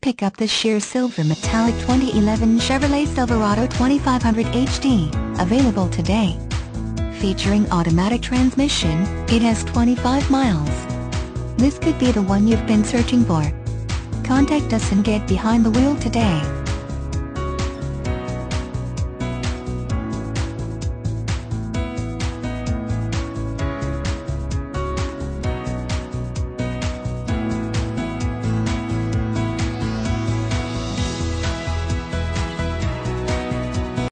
Pick up this sheer silver metallic 2011 Chevrolet Silverado 2500 HD, available today. Featuring automatic transmission, it has 25 miles. This could be the one you've been searching for. Contact us and get behind the wheel today.